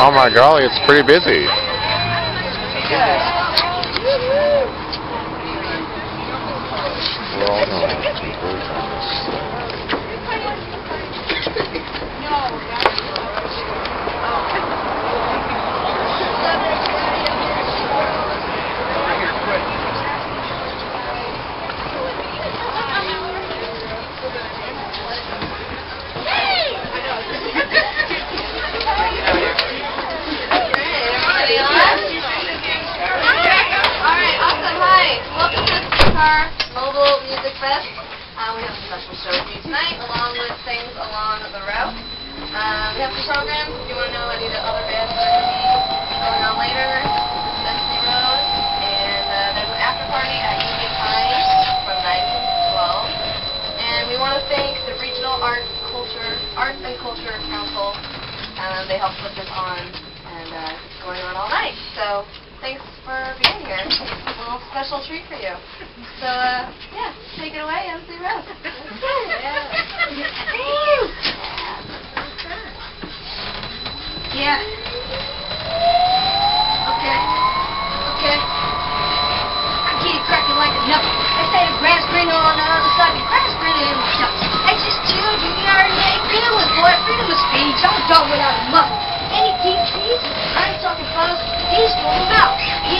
Oh my golly, it's pretty busy. We're all going to conclude on this. Alright, awesome. Hi. Welcome Car Mobile Music Fest. Uh, we have a special show for you tonight, along with things along the route. Um, we have some programs. If you want to know any of the other bands that are going on later, Destiny Road. And uh, there's an after party at Union High from 9 to 12. And we want to thank the Regional Art Culture Arts and Culture Council. Um, they helped put this on, and uh, it's going on all night. So thanks for being here. A little special treat for you. So, uh, yeah, take it away, MC Rose. Yeah. Okay. Okay. I get it cracking like a knuckle. They say the grass greener on the other side. The grass greener in the shucks. Hey, just chill, you already ain't feeling, boy. Freedom of speech. I'm a dog without a muzzle. Any deep cheese? I ain't talking fellas. He's full of mouth. He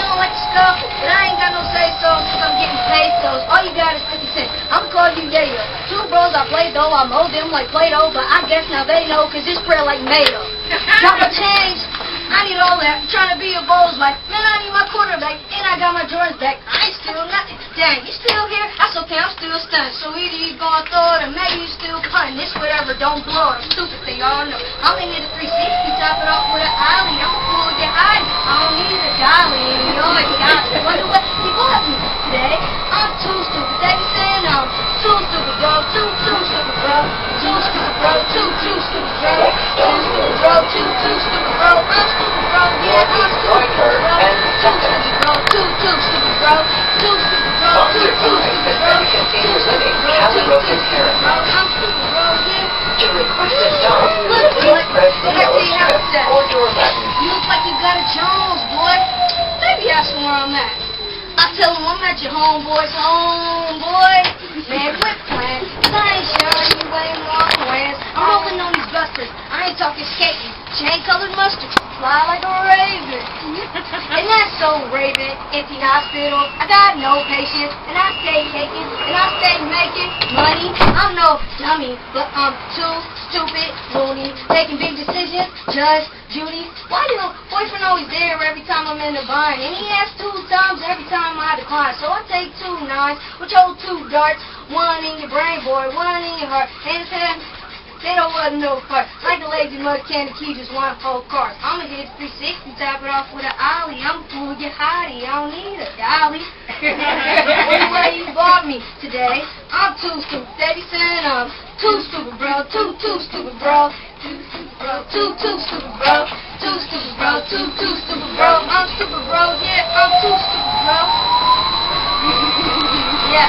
don't like to scuff, but I ain't got no say so since I'm getting paid. So all you got is 50 cents. I'm calling you Yayo. Two bros I played though. I mold them like Play-Doh, but I guess now they know 'cause this prayer like Mayo. Drop a change. I need all that. I'm trying to be a Bulls like, man, I need my quarterback, and I got my Jordans back. I ain't still nothing. Dang, you still here? That's okay, I'm still stunned. So either you gonna throw it or maybe you still punting. This whatever, don't blow it. I'm stupid, they all know. I'm hit a 360, top it off with an alley. I'm a fool get high. I don't need a dolly. Oh, you already got it. Wonder what he bought me today. I'm too stupid. They be saying I'm too stupid, bro. Too, too stupid, bro. Stupid, bro. Too, too stupid, bro. Stupid, bro. Too, too stupid, bro. I'm stupid, bro. Yeah, I'm bro. Stupid, bro. Too, too stupid, bro. Stupid, bro. Too, too stupid, bro. Stupid, bro. Stupid, bro. I'm stupid, bro. Yeah. To request a song, Look, boy. please press the Let me yellow see how it's button. You look like you got a Jones, boy. Maybe that's where I'm at. I tell him I'm at your homeboy's home, oh oh boy. Man, quit playing. I ain't sure you ain't walking ways. I'm rolling on these busters. I ain't talking skating. Chain colored mustard. Fly like a raven. and that's so raven. Empty hospital. I got no patience. And I stay taking. And I stay making money. I'm no dummy, but I'm too stupid, loony. Making big decisions. Judge, Judy. Why your boyfriend always there every time I'm in the bind? And he asks two times every time I decline. So I take two nines, which hold two darts. One in your brain, boy, one in your heart. And ten, they don't want no part. Like a lazy mud candy key, just one whole cart. I'ma hit 360, top it off with an ollie. I'm cool, get hottie. I don't need a dolly. What way you bought me today? I'm too stupid. Daddy said I'm too stupid, bro. Too, too stupid, bro. Too. Too, stupid, bro. Too stupid, bro. Too, too stupid, bro. I'm stupid, bro. Yeah, I'm too stupid, bro. Yeah.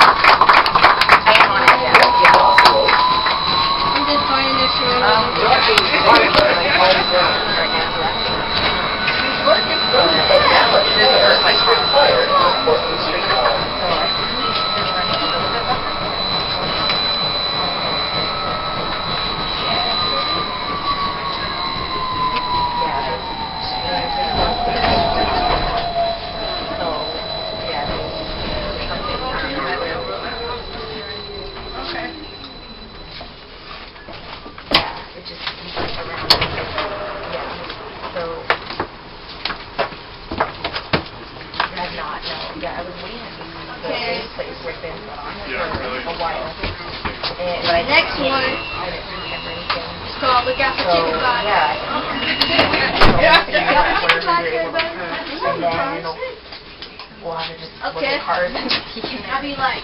I am on it now. Get off. I'm just finding this shit. Um, Dorothy, why is it like, why is it right now? Yeah, but this is my street fire. Portland Street Hall. Yeah, it just keeps around. Yeah, so. I've not, no. Yeah, I was waiting to see the Okay. this place where it's been on for a while. And My next one I didn't remember anything. is called Look Out for So, Chicken Body. yeah. Yeah. And then we'll have to just look Okay. at cars and he can I'll be like,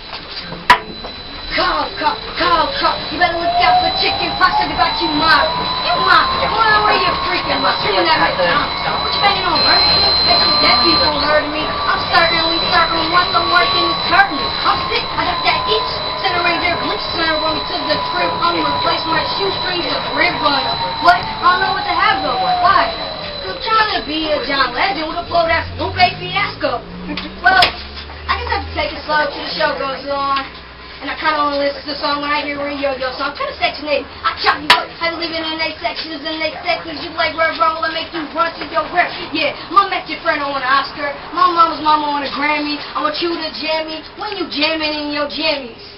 Call, call, call, call. You better look out for chicken pox. I got you mob. You mob. Well, where you freaking? You in that McDonald's. What you banging on, Murder? That's what dead people of me. I'm starting, we starting once I'm working this curtain. I'm sick. I got that itch. Sitting right there, glitch center run me to the crib. I'm gonna replace my shoestrings with ribbons. What? I don't know what to have though. Why? I'm trying to be a John Legend with a flow that's Lupe Fiasco. well, I guess I have to take it slow till the show goes on. And I kind of only listen to the song when I hear Yo, so I'm kind of sectionated. I chop you up, I live in they sections and they sections. You like red roll, I make you run to your rep. Yeah, mom met your friend on an Oscar. My mama's mama on a Grammy. I want you to jam me when you jamming in your jammies.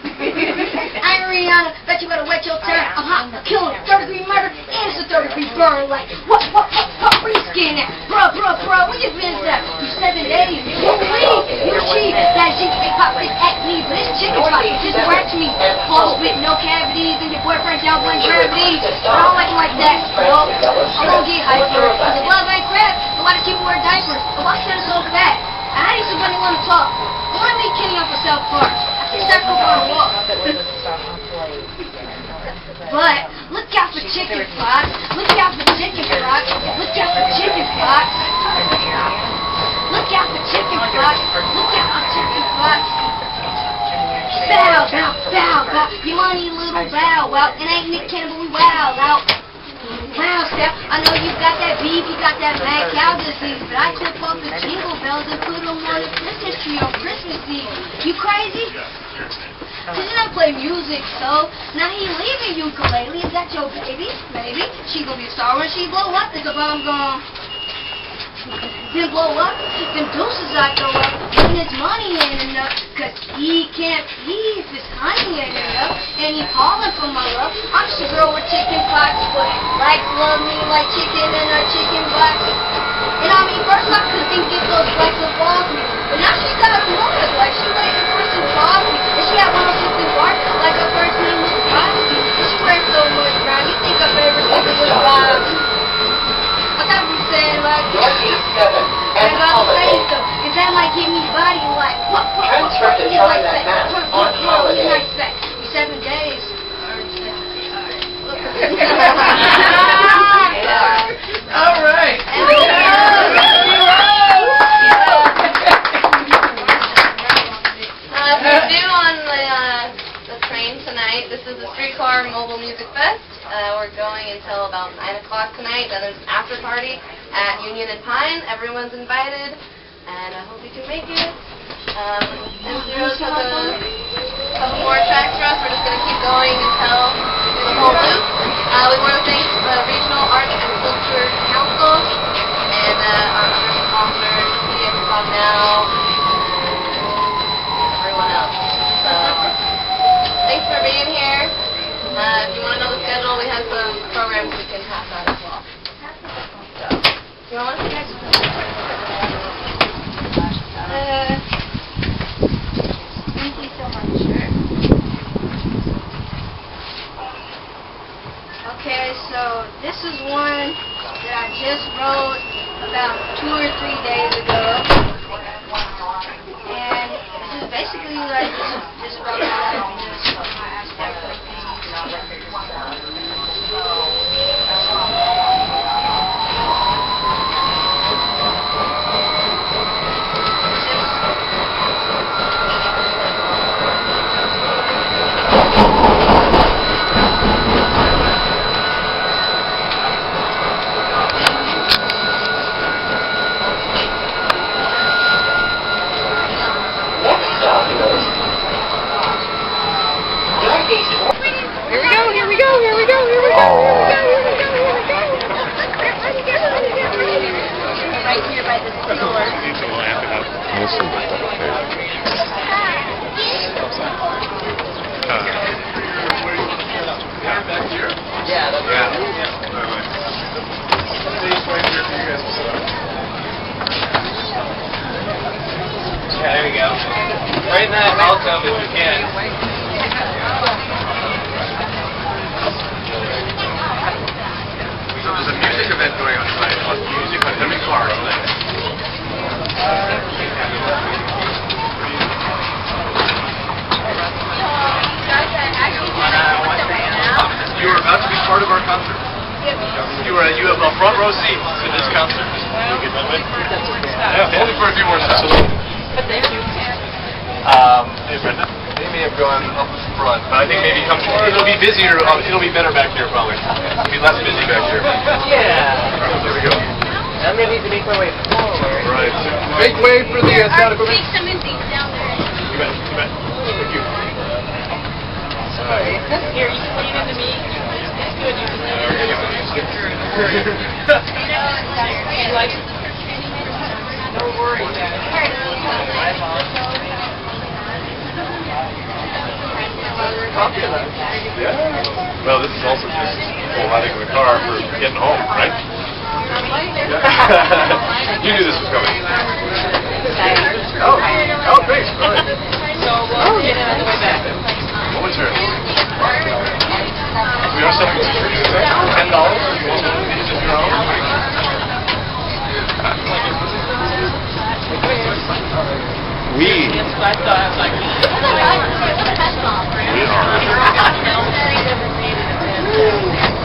I ain't Rihanna, bet you better wait your oh, turn. I'm hot, uh-huh, killing, third degree murder, and it's a third degree burn. Like, what, what, what, what, where you skin at? Bruh, bruh, bruh, where you been at? You seven days, you leave, you cheat. That shit, they pop this acne, but it's chicken pot, just scratch me. Close with no cavities, and your boyfriend down one gravity. I don't like it like that. Well, I won't get hyper. Cause if love ain't crap, then why do people wear diapers? And why should so fat? I need somebody want to talk. I want to South Park. I think a walk. But look out for chicken pox. Look out for chicken pox. Look out for chicken pox. Look out for chicken pox. Look out for chicken pox. Bow, bow, bow, bow. You money little bow wow. It ain't Nick but we wow out. I know you got that beef, you got that mad cow disease, but I clip off the jingle bells and put them on the Christmas tree on Christmas Eve. You crazy? Cause you don't play music, so now he leaving ukulele. Is that your baby? Maybe. She gonna be a star when she blow up. Is the bomb gone? Then blow up, then deuces I go up, when his money ain't enough, cause he can't pee if his honey ain't enough, and he calling for my love. I'm just a girl with chicken pox, but like love me like chicken in a chicken box. And I mean, first I couldn't get those flecks above me, but now she got a motive, like she waiting for some coffee, and she had one of something bark, like her first name was and she wears so much brown, you think her favorite singer was Bob. I thought we said like, Northeast 7 I and got to say Holiday. so. Is that like give me body like what what what Transfer to you Charlie like that that? match What on what what you Holiday. like that? Seven days. All right. And we Uh, we're on the, uh, the train tonight. This is the Streetcar Mobile Music Fest. Uh, we're going until about 9 o'clock tonight. Then there's an after party at Union and Pine. Everyone's invited, and I hope you can make it. Um, and Zero's has a couple more tracks for us. We're just going to keep going until the whole loop. Uh, we want to thank the Regional Arts and Culture Council and uh, our other sponsors, PDX Club Now, everyone else. So, thanks for being here. Uh, if you want to know the schedule, we have some programs we can pass out Uh. Okay, so this is one that I just wrote about two or three days ago. And this is basically like just, just about into me. You like it? No worries. Popular. Yeah. Well, this is also just holding the car for getting home, right? you knew this was coming. Oh, oh, thanks. So we'll get it on the way back. What was yours? We are selling. Ten dollars. You want one of these your own? We. That's what I thought. I was like, We are.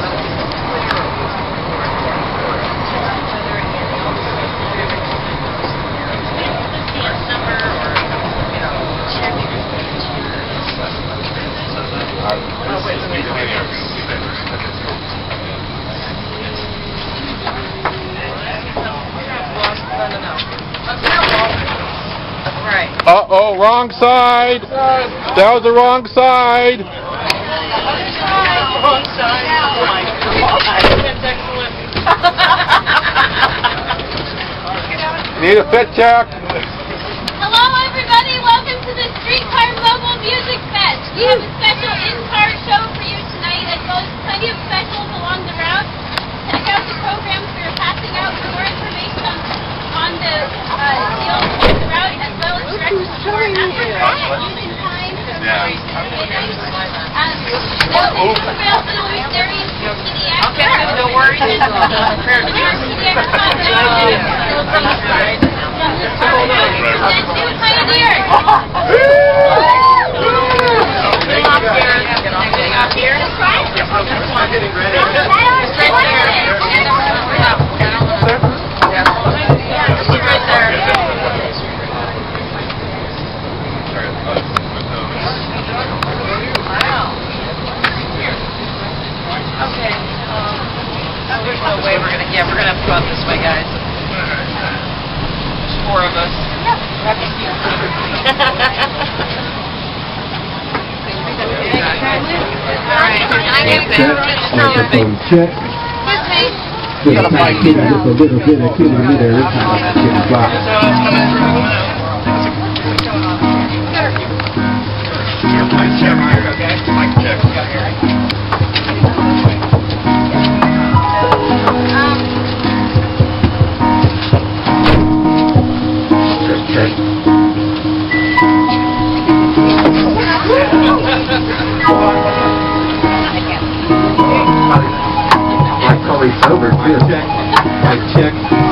Uh-oh, wrong side. That was the wrong side. Wrong side. Oh my god. That's excellent. Need a fit check. Hello, everybody. Welcome to the Streetcar Mobile Music Fest. We have a special in-car show for you tonight, as well as plenty of specials along the route. Check out the programs we are passing out for more information on, on the uh, deals along the route, as well as directions to our after using time. Yeah. Um, no, available with Darius PDX. Okay, no worries. Prepared to do it. PDX Let's do Pioneer. Up here. Up here. That's right. It's right there. She's right there. Wow. Okay. Um, there's no way we're gonna. Yeah, we're gonna have to go out this way, guys. There's four of us. Microphone check. Just just a little bit of kilometer every time I get a box. Mic check here, okay? Mic check. Probably sober too. Mic check. How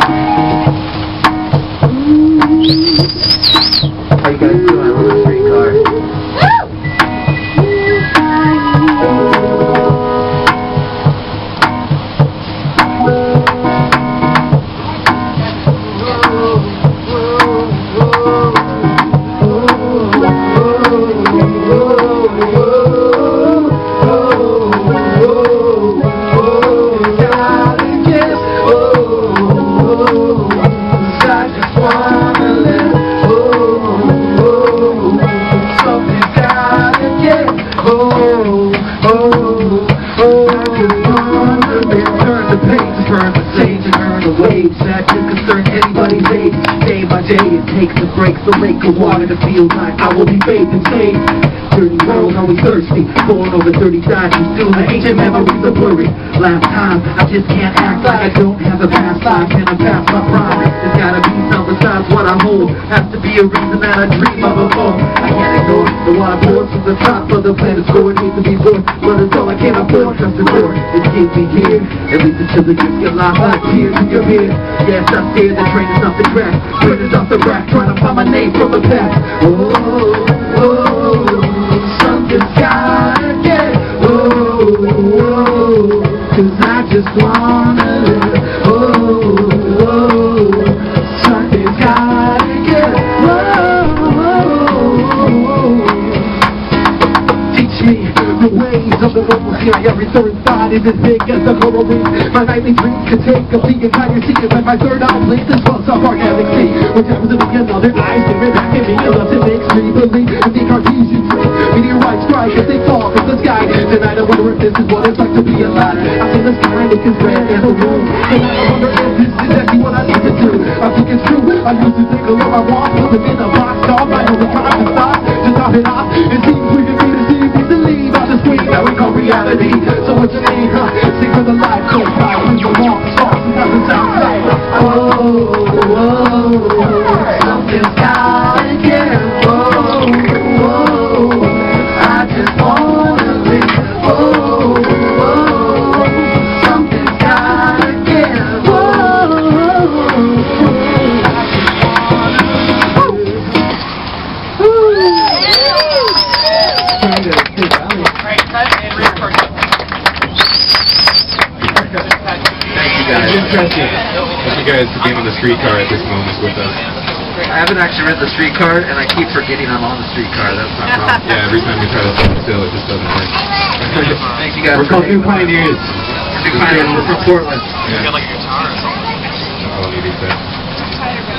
Last time, I just can't act like I don't have a past life. Can I pass my prime? There's gotta be some besides what I hold. Has to be a reason that I dream of a home. I can't ignore the water pours from the top of the planet's core. It needs to be born, but it's all I can afford. Trust the door, it keeps me here. At least until the gifts get lost like tears in your head. Yes, I'm scared the train is off the track. Printers off the rack, trying to find my name from the past. Oh, Yeah, every third thought is as big as the coral reef. My nightly dreams could take a the entire sea. When my third eye blinks, it's what's up our galaxy. Which happens to be another eye staring back at me. Unless it makes me believe in the Cartesian dream. Meteorites strike as they fall from the sky. Tonight I wonder if this is what it's like to be alive. I feel the sky look as red as the moon. Tonight I wonder if this is exactly what I need to do. I think it's true. I used to think of what I want, put them in a box. I know the time to stop, to top it off. It seems we reality. So what you mean, huh? Sing for the life goes by. We go on, song, nothing sounds like. Oh, oh, something's Interesting. Thank you guys for being on the streetcar at this moment with us. I haven't actually read the streetcar, and I keep forgetting I'm on the streetcar. That's my problem. Yeah, every time we try to stand still, it just doesn't work. Thank you guys. We're called New Pioneers. New Pioneers. We're from Portland. Yeah. like a guitar or something. All you need to say.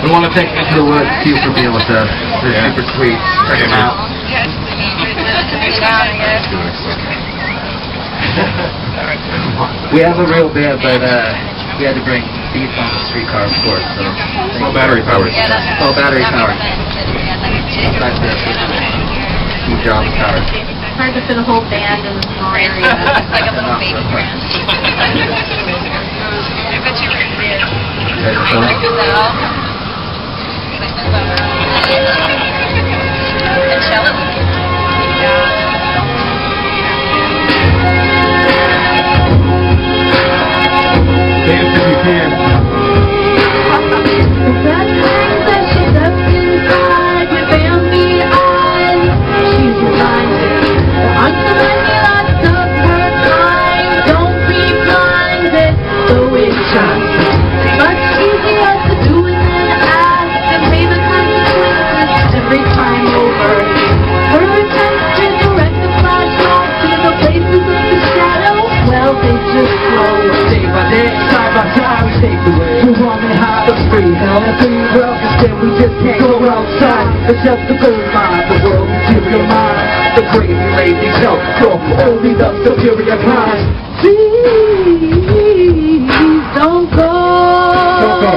We want to thank Into the Woods too for being with us. They're Yeah. super sweet. Check them out. We have a real band, but uh, we had to bring these on the streetcar, of course. So All battery powered. Yeah, that's Oh, battery powered. makes sense. Yeah, that's back to Steve Jobs power. hard to fit a whole band in a small area. It's like a little baby band. I bet you were did. Okay, so witch But you they just flow. Day by day, side by side, we take the way. We're running high, the free hell, and free world, instead we just can't go outside. It's just a gold mine, the world is your mind. The crazy, lazy self, so only the superior kind. Please don't go. Don't go,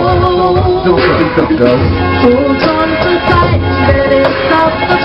don't go, don't go. Hold on so tight, let it stop the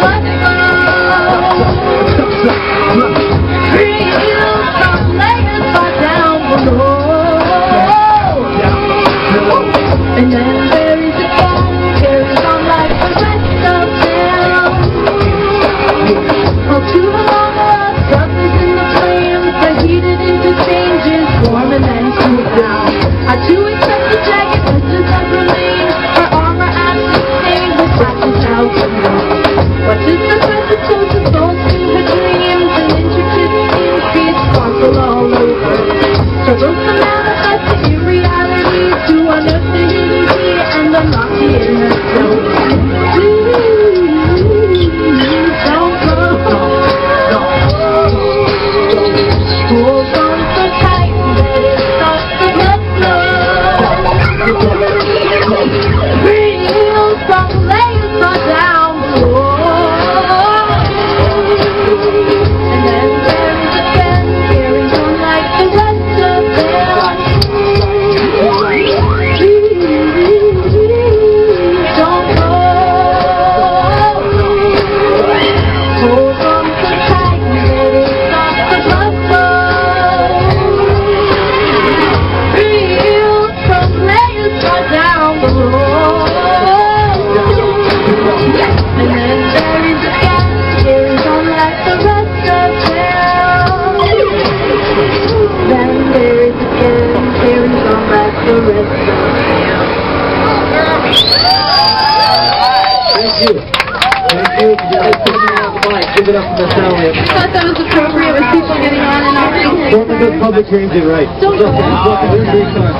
Give it up the sound. I thought that was appropriate with people getting on and off. Portland does public transit right. Don't So, go thanks, off. welcome to the streetcar.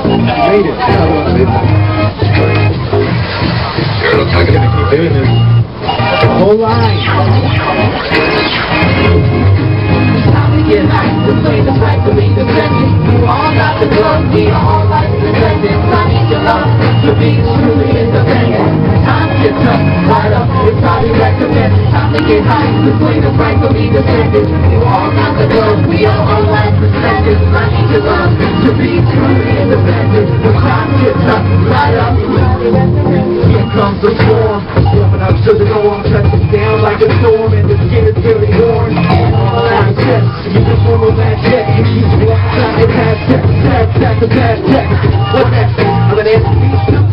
Made it. Made it. I'm gonna keep doing this. Whole line. Probably get high. The flame is rightfully defended. You all got the glow, we all like descendants. I need your love to be truly independent. Time to get tough, light up, it's highly recommended. Time to get high. The flame is rightfully defended. You all got the glow, we all like descendants. I need your love to be truly independent. When time gets tough, light up. Here comes the storm, warming up to the norm, touching down like a storm, and the skin is really warm. Of test, you just want a mad check. Time to pass check, pass check, the pass check. What next? I'm an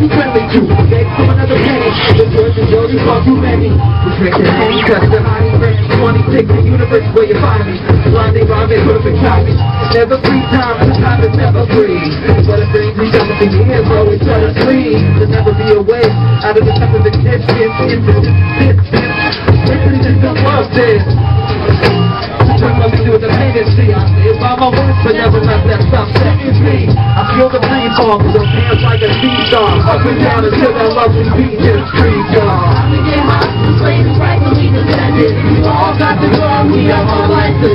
too friendly to beg for another penny. The words is dirty, far too many. Drink the honey, touch the honey, range 26, the universe where you find me. Blinding, rhyming, perfect copy. Never free time, the time is never free. But it brings me something years, always try to sleep. There'll never be a out of the type of existence. Into this, this, this, this, love this. Turn my music with the dependency. Words, but never let that stop setting me. I feel the free fall, those hands like a sea song. Up and down until that lovely beat on. The flame is rightfully defended. We all got the glow, we are all like the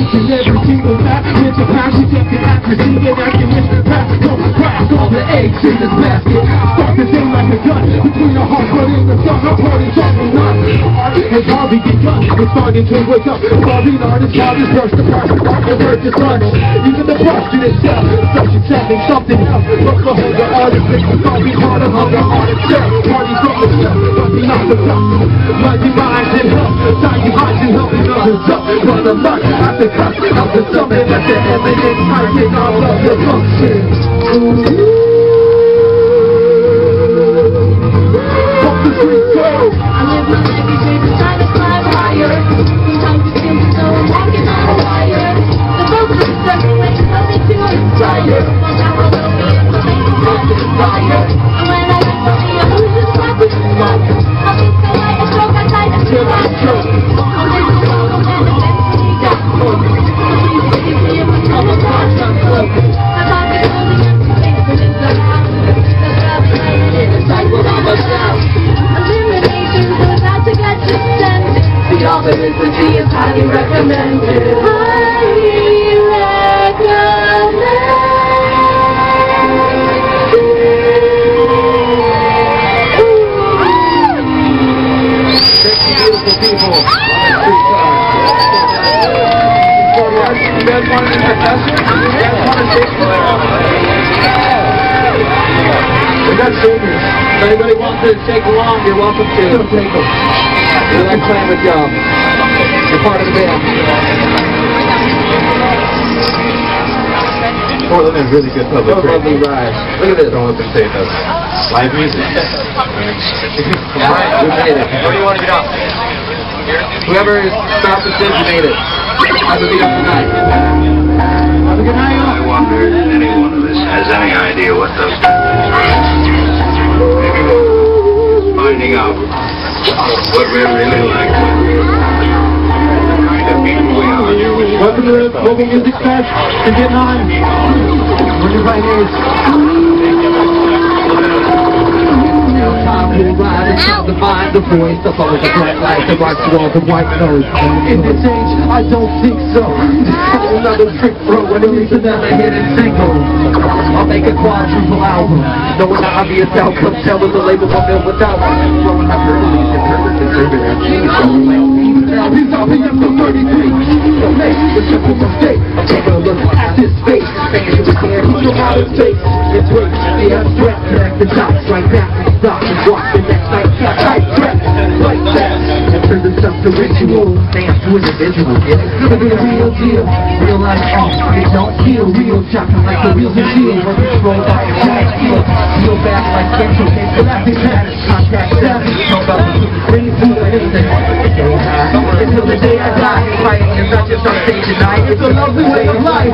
each and every single fact with the passion kept the accuracy and I can miss the past don't crack all the eggs in this basket start the day like a gun between the heart but in the sun I'm something not art has hardly begun we're starting to wake up Bobby artist fathers burst the price art will hurt the even the question itself such accepting something else but the hunger artist makes the part of hunger art itself party from the self but not the self Rising minds and help Dying hearts and helping others up Run the luck cost of the summit At the eminent height all of the function Pump the streets go I live my each day to try to climb higher. Welcome to. Take them. We like playing with y'all. You're part of the band. Portland is really good public What a lovely ride. Look at this. Don't let them say this. Live music. We made it. Where do you want to get off? Whoever stopped us in, you made it. Have a beautiful night. Have a good night. I wonder if any one of us has any idea what those maybe we're finding out what we're really like. Welcome to the Mobile Music Fest in Vietnam. We're your pioneers. Time will ride, to find the voice of all the black light, the right walls, the white nose. In this age, I don't think so. Another trick throw and release another hidden single. I'll make a quadruple album. Knowing the obvious outcome, tell us the label won't build without Growing up early, the purpose is serving our cheese. Now these are the M33. So make the simple mistake taking a look at this face. Who care, who know how to face. It's weight, the abstract, connect the dots right back stop and watch the next night. Got tight breath, like that. And turn this stuff to ritual. Dance to individual, yeah. To be a real deal. Real life off, it don't feel real. Chopping like the wheels and steel. When controlled by a giant steel. Feel back like central case, galactic patterns. Contact seven. Talk about the and everything. It's till the day I die. Fighting is not just on stage tonight, it's a lovely way of life.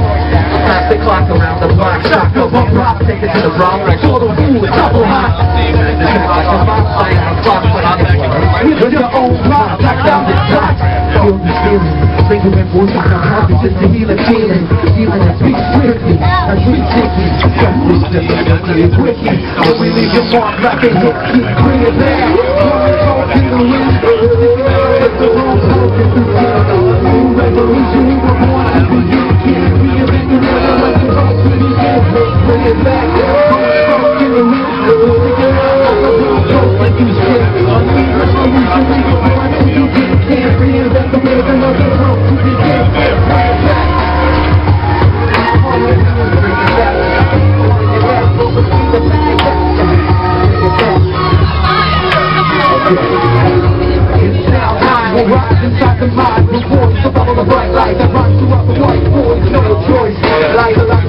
Pass the clock around the block, shock up on rock, take it to the sort of fool, a couple hot. This is like a box playing on clock when I'm With your own rock, I found it top. Feel the feeling, happy just to feeling. Feeling that we leave your mark back. Inside the mind Before you follow the bright light that runs throughout the white void No choice, light the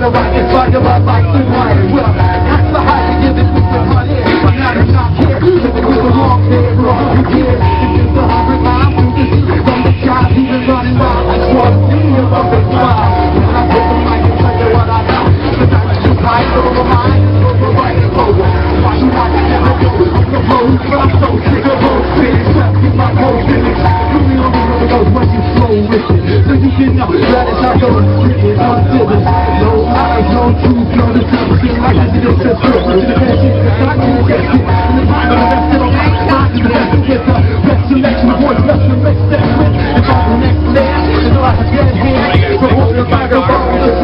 to rise and find your love like the wire Well, that's the high to give it with the in But now you're not here, with the wrong man for a hundred years It's just a hundred miles through the city. From the shots, even running wild Like one me of a big smile When I put the mic and tell you what I know The time so the mind. Is over right and forward Why you not never go. Road But I'm so sick of both cities Just get my whole village So you. not No no the passion I can't get it And the the the best the selection to the next all I So hold the the work I'm the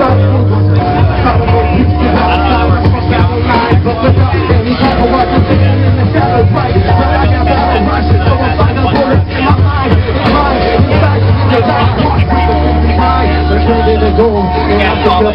right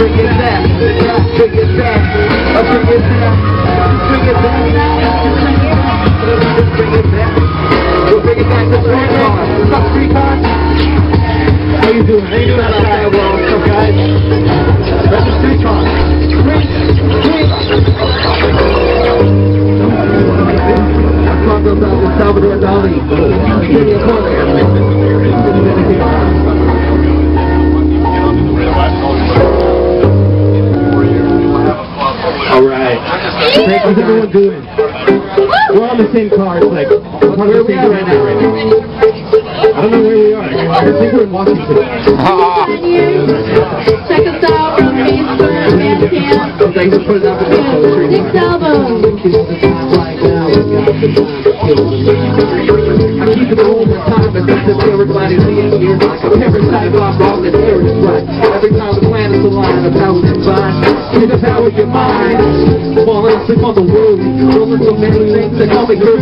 bring it back, bring it back, bring it back, bring it back. Bring it back. We'll bring it back to? How you doing? How you doing world? What's up, guys? That's street. Street. I'm talking about Salvador Dali. All How's everyone doing? We're on the same car. It's like we're on the same right now. Right now. I don't know where we are. I think we're in Washington. Check us out on Facebook, Bandcamp, Thanks for putting out the poetry. Nick's album. I keep it all the time, but that's the paragliding being here. Like a parasite, I'm wrong, Falling asleep on the world. Rolling so many things that call me girl.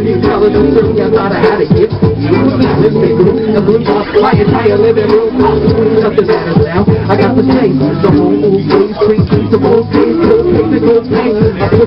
You tell us early, I thought I had a gift. This big group, the blue top, my entire living room. Nothing matters now. I got the space, the whole old green screen, the whole thing,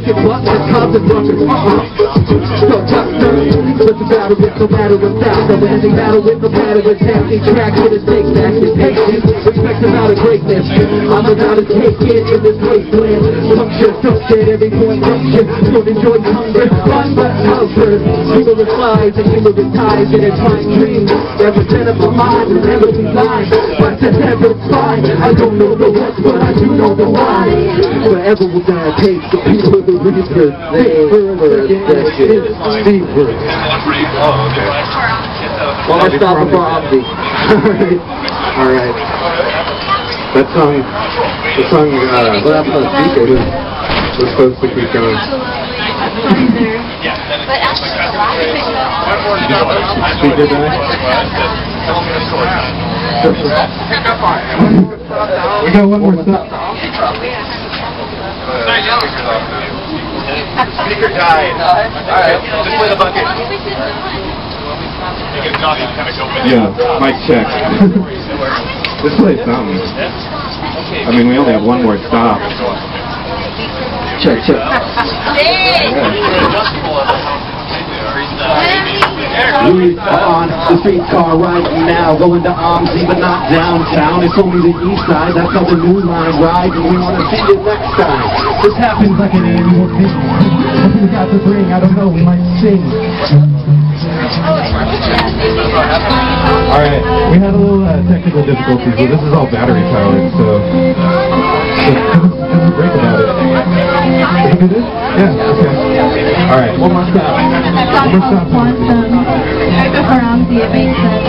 It buttons, constant rushers. Uh-uh. So tough, but the battle with no matter without the landing battle with no matter with empty track with a stake back and patience. Respect about a greatness. I'm about to take it in this wasteland. Puncture, touch every point puncture. Don't enjoy hunger, run but comfort. People with flies and people with ties and entwined dreams. Represent of my mind and never be blind. But to never find. I don't know the what, but I do know the why. Forever I take the people that shit. Deeper. Well, let's stop before. Alright. Alright. That song, the song, uh, happened on the speaker? We're supposed to keep going. But the last? We got one more song. Speaker died. Alright, just play the bucket. Make it not kind of go with Yeah, mic check. this place something. I mean, we only have one more stop. Check, check. We are on the streetcar right now, going to OMSI, but not downtown. It's only the east side, that's how the new line rides, and we want to see it next time. This happens like an annual thing. What we got to bring, I don't know, we might sing. Alright, we had a little uh, technical difficulties, but this is all battery powered, so... so great about it. Can we do this? Yeah, okay. Alright, one more stop. One more stop. Around the basement.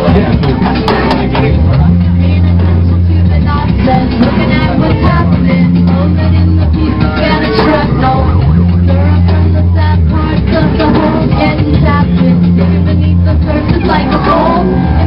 Looking at what's happening, rolling in the pieces, get a shrapnel. Stir up from the sad parts of the whole, getting zapped. Digging beneath the surface like a hole.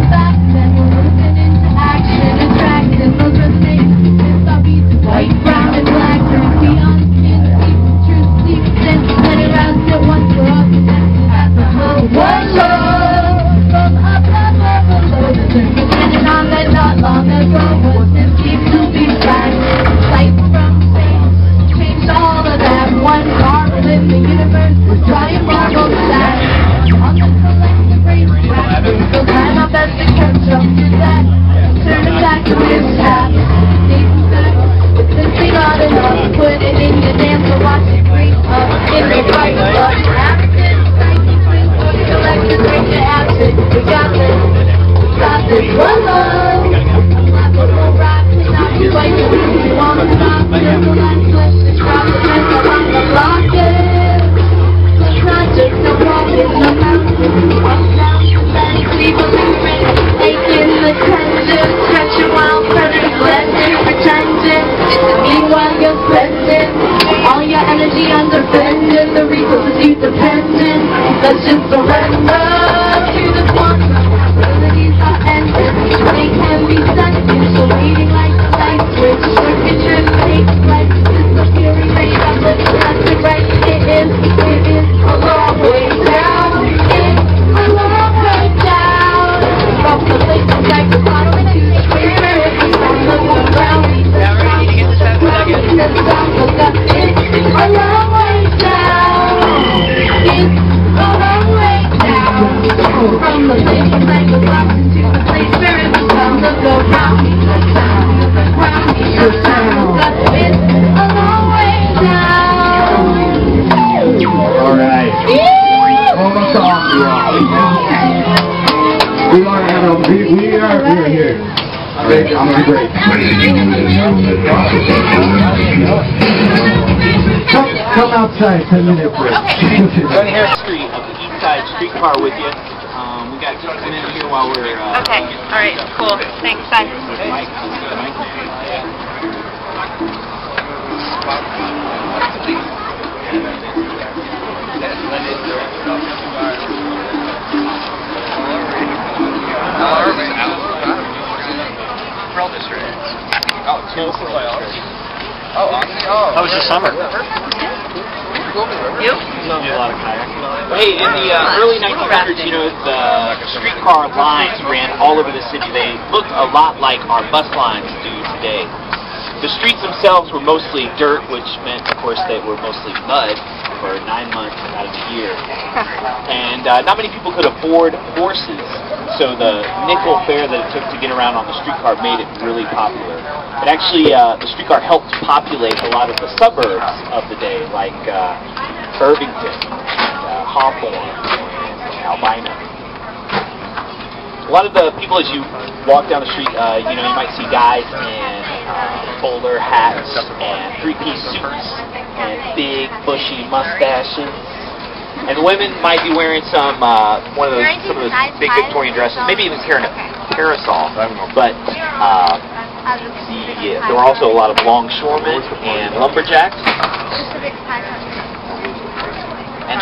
Outside, ten minute break. Johnny Harris Street of the East Side Streetcar with you. Um, we got something in here while we're. Uh, Okay, all right, cool. Thanks, bye. Mike, Mike. How was your summer? You? Hey, in the uh, early 1900s, you know, the streetcar lines ran all over the city. They looked a lot like our bus lines do today. The streets themselves were mostly dirt, which meant, of course, they were mostly mud for nine months out of the year. And uh, not many people could afford horses, so the nickel fare that it took to get around on the streetcar made it really popular. It actually, uh, the streetcar helped populate a lot of the suburbs of the day, like uh, Irvington, and, uh, Hawthorne, and Albina. A lot of the people, as you walk down the street, uh, you know, you might see guys in uh, bowler hats and three-piece suits and big bushy mustaches. And the women might be wearing some uh, one of those some of those big Victorian dresses, maybe even carrying a parasol. But uh, the, there were also a lot of longshoremen and lumberjacks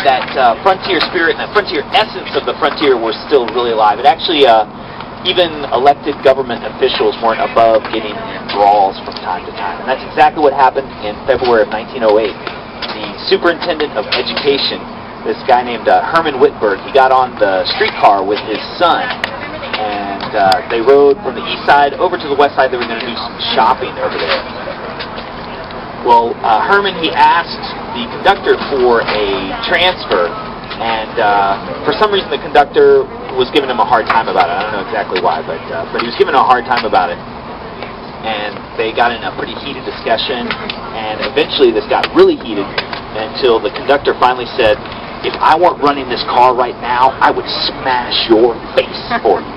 that uh, frontier spirit and that frontier essence of the frontier was still really alive. It actually, uh, even elected government officials weren't above getting in brawls from time to time. And that's exactly what happened in February of 1908. The superintendent of education this guy named uh, Herman Whitberg. He got on the streetcar with his son, and uh, they rode from the east side over to the west side. They were going to do some shopping over there. Well, uh, Herman he asked the conductor for a transfer, and uh, for some reason the conductor was giving him a hard time about it. I don't know exactly why, but uh, but he was giving him a hard time about it. And they got in a pretty heated discussion, and eventually this got really heated until the conductor finally said, "If I weren't running this car right now, I would smash your face for you,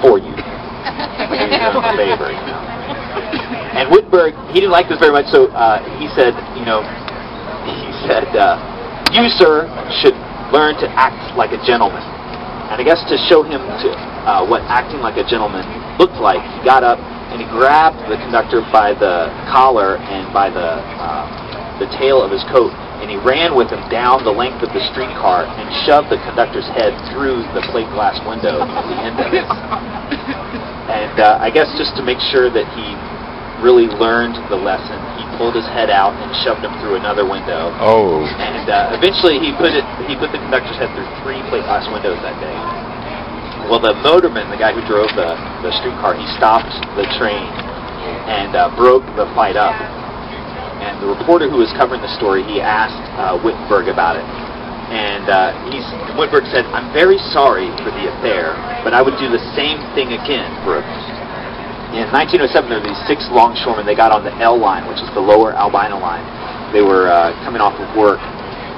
for you." Like he was doing a favor, you know. And Whitberg, he didn't like this very much, so uh, he said, you know, he said, uh, you, sir, should learn to act like a gentleman. And I guess to show him to, uh, what acting like a gentleman looked like, he got up and he grabbed the conductor by the collar and by the, uh, the tail of his coat, and he ran with him down the length of the streetcar and shoved the conductor's head through the plate glass window at the end of it. And uh, I guess just to make sure that he really learned the lesson, he pulled his head out and shoved him through another window. Oh. And uh, eventually, he put it. He put the conductor's head through three plate glass windows that day. Well, the motorman, the guy who drove the the streetcar, he stopped the train and uh, broke the fight up. And the reporter who was covering the story, he asked uh, Whitberg about it. And uh, he's, Whitberg said, "I'm very sorry for the affair, but I would do the same thing again for a in 1907, there were these six longshoremen. They got on the L line, which is the lower Albina line. They were uh, coming off of work,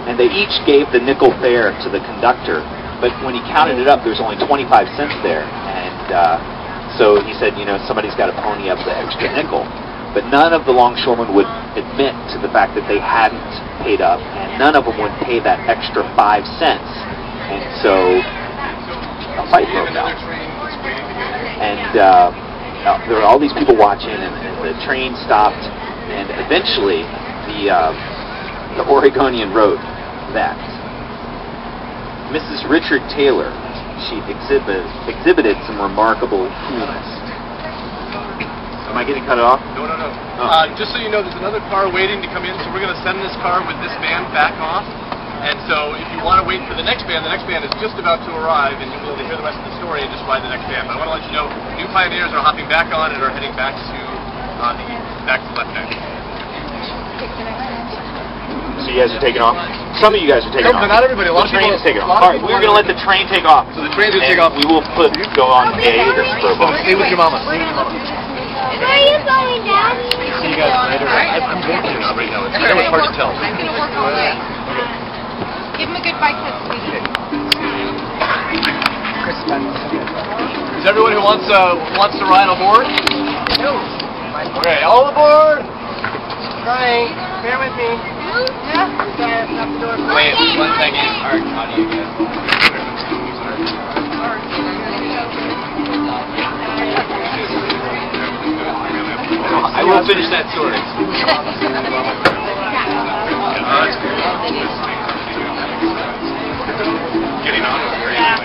and they each gave the nickel fare to the conductor. But when he counted it up, there was only 25 cents there, and uh, so he said, you know, somebody's got to pony up the extra nickel. But none of the longshoremen would admit to the fact that they hadn't paid up, and none of them would pay that extra five cents. And so a fight broke out. And uh, uh, there were all these people watching, and, and the train stopped, and eventually the uh, the Oregonian wrote that Mrs. Richard Taylor she exhibit, exhibited some remarkable coolness. Am I getting cut off? No, no, no. Oh. Uh, just so you know, there's another car waiting to come in, so we're going to send this car with this man back off. And so if you want to wait for the next band, the next band is just about to arrive, and you'll be able to hear the rest of the story and just ride the next band. But I want to let you know, new pioneers are hopping back on and are heading back to uh, the back to left neck. So you guys are taking off? Some of you guys are taking No, off. but not everybody. A lot the of train people- is taking off. lot All of right, people we're going to let the train take off. So the train's gonna take off. We will put go on A or Spurbo. Stay with your mama. Stay with your mama. Where are you going, Daddy? See you guys later. I, I'm going to now right now. It's kind of hard to tell. I'm gonna work all day. Give him a good bike test, sweetie. Is everyone who wants uh, wants to ride aboard? No. Okay, all aboard. Trying. Bear with me. Yeah. Wait, one second. All right, how do you get? I will finish that story. Getting on was very Yeah, I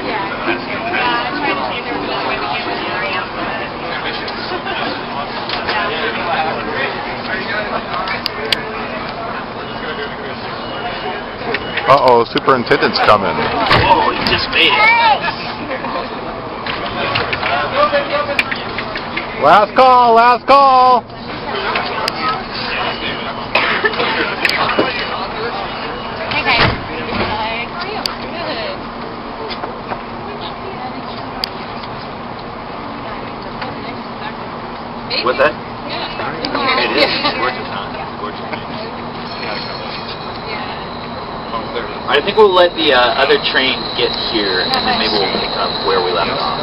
tried to see if there was another way to get in the area, Uh-oh, superintendent's coming. Oh, you just made it. Last call, last call. Hey guys. Hi. How are you? Good. What's that? Yeah. It is. It's gorgeous, huh? It's gorgeous. I think we'll let the uh, other train get here, and then maybe we'll pick up where we left off.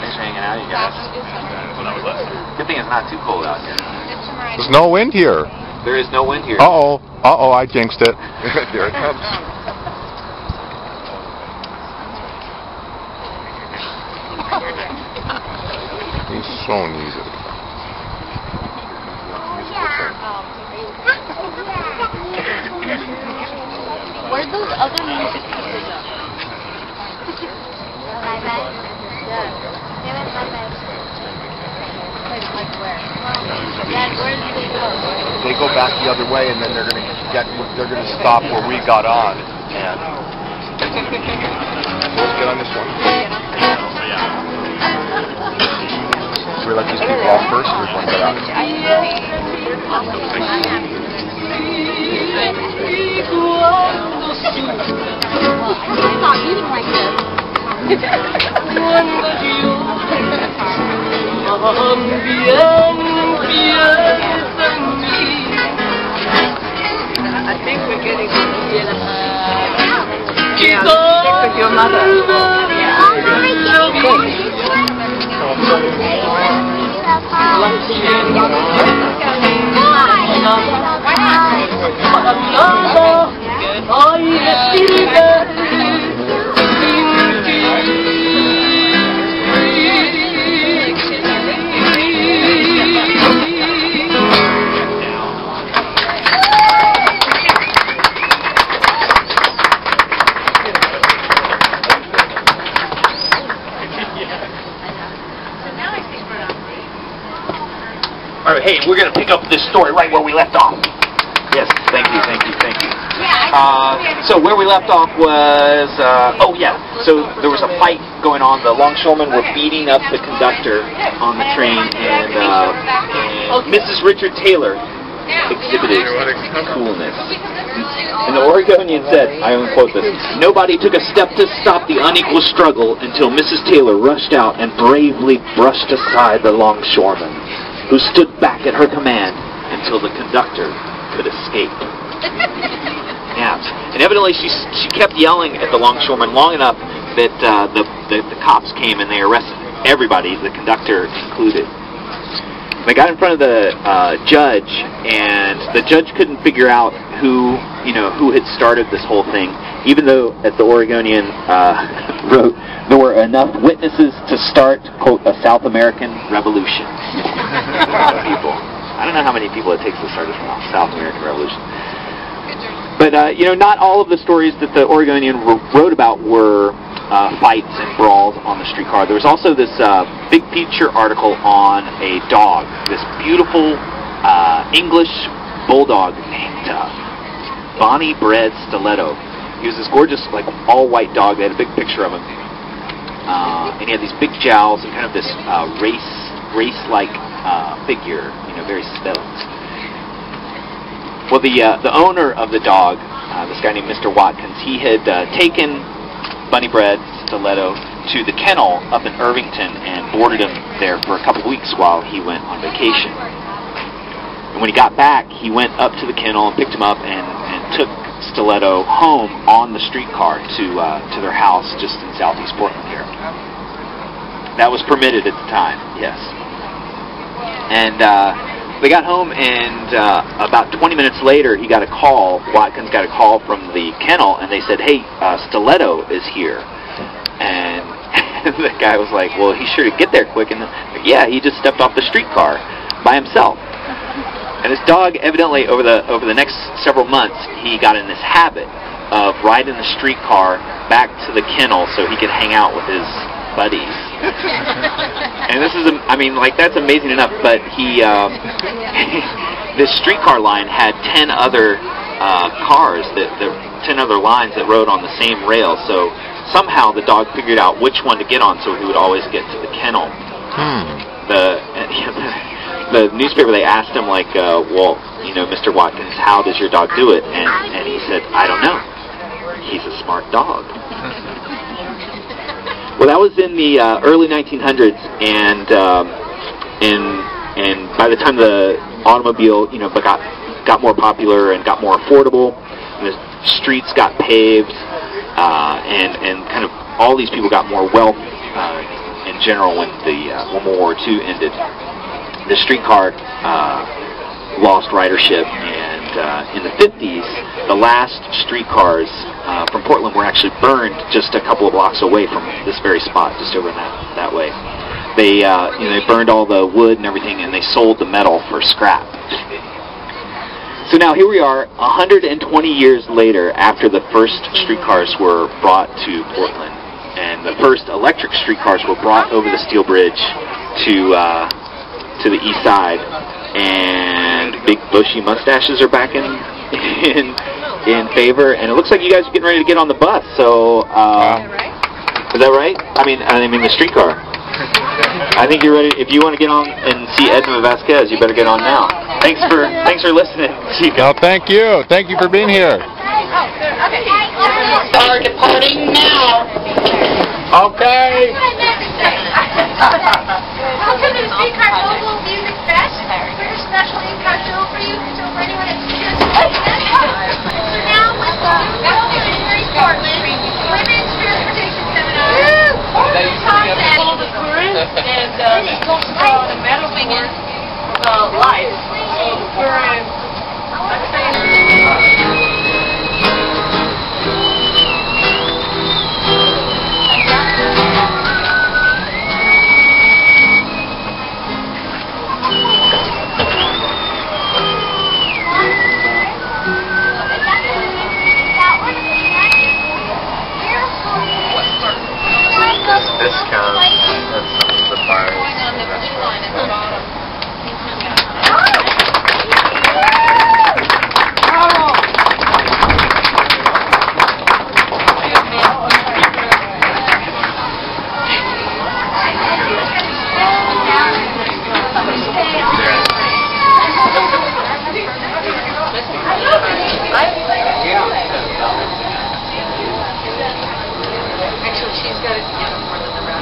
Thanks for hanging out, you guys. Good thing it's not too cold out here. There's no wind here. There is no wind here. Uh-oh, uh-oh, I jinxed it. there it comes. He's so needed. Where'd those other music pieces go? Yeah. They go back the other way, and then they're gonna get. They're gonna stop where we got on, and let's get on this one. Should we let these people off first, or to get out? I'm not eating like this. I think we're getting stick with your mother. All hey, we're going to pick up this story right where we left off. Yes, thank you, thank you, thank you. Uh, so where we left off was, uh, oh yeah, so there was a fight going on. The longshoremen were beating up the conductor on the train, and, uh, and Mrs. Richard Taylor exhibited coolness. And the Oregonian said, I own quote this, Nobody took a step to stop the unequal struggle until Mrs. Taylor rushed out and bravely brushed aside the longshoreman, who stood back at her command until the conductor could escape. Yeah, and evidently she she kept yelling at the longshoreman long enough that uh, the, the the cops came and they arrested everybody, the conductor included. They got in front of the uh, judge, and the judge couldn't figure out who you know who had started this whole thing, even though at the Oregonian uh, wrote there were enough witnesses to start quote a South American revolution. people. I don't know how many people it takes to start a South American revolution. But uh, you know, not all of the stories that the Oregonian wr- wrote about were uh, fights and brawls on the streetcar. There was also this uh, big feature article on a dog, this beautiful uh, English bulldog named uh, Bonnie Bread Stiletto. He was this gorgeous, like all white dog. They had a big picture of him, uh, and he had these big jowls and kind of this uh, race race-like uh, figure, you know, very svelte. Well, the uh, the owner of the dog, uh, this guy named Mr. Watkins, he had uh, taken Bunny Bread Stiletto to the kennel up in Irvington and boarded him there for a couple weeks while he went on vacation. And when he got back, he went up to the kennel and picked him up and, and took Stiletto home on the streetcar to uh, to their house just in southeast Portland here. That was permitted at the time, yes. And uh, they got home, and uh, about 20 minutes later, he got a call. Watkins got a call from the kennel, and they said, "Hey, uh, Stiletto is here." And the guy was like, "Well, he's sure to get there quick." And yeah, he just stepped off the streetcar by himself. And his dog, evidently, over the over the next several months, he got in this habit of riding the streetcar back to the kennel so he could hang out with his buddies. and this is, I mean, like that's amazing enough. But he, um, this streetcar line had ten other uh, cars that, that ten other lines that rode on the same rail. So somehow the dog figured out which one to get on, so he would always get to the kennel. The the newspaper they asked him like, uh, well, you know, Mr. Watkins, how does your dog do it? And and he said, I don't know. He's a smart dog. Well, that was in the uh, early 1900s, and um, and and by the time the automobile, you know, got got more popular and got more affordable, and the streets got paved, uh, and and kind of all these people got more wealth uh, in general when the uh, when World War II ended. The streetcar uh, lost ridership, and uh, in the 50s, the last streetcars uh, from Portland were actually burned just a couple of blocks away from this very spot, just over that that way. They uh, you know they burned all the wood and everything, and they sold the metal for scrap. So now here we are, 120 years later, after the first streetcars were brought to Portland, and the first electric streetcars were brought over the steel bridge to uh, to the east side, and big bushy mustaches are back in in in favor, and it looks like you guys are getting ready to get on the bus. So, uh, is that right? I mean, I mean the streetcar. I think you're ready. If you want to get on and see Edna Vasquez, you better get on now. Thanks for thanks for listening. See you guys. No, thank you. Thank you for being here. Start departing now. Okay. Welcome to the Streetcar Mobile Music Fest. We're a special in-car show for you, so for anyone that's. So now with the new Portland, women's transportation seminar. Said, and uh, uh, the metal thing is uh, live. We're in.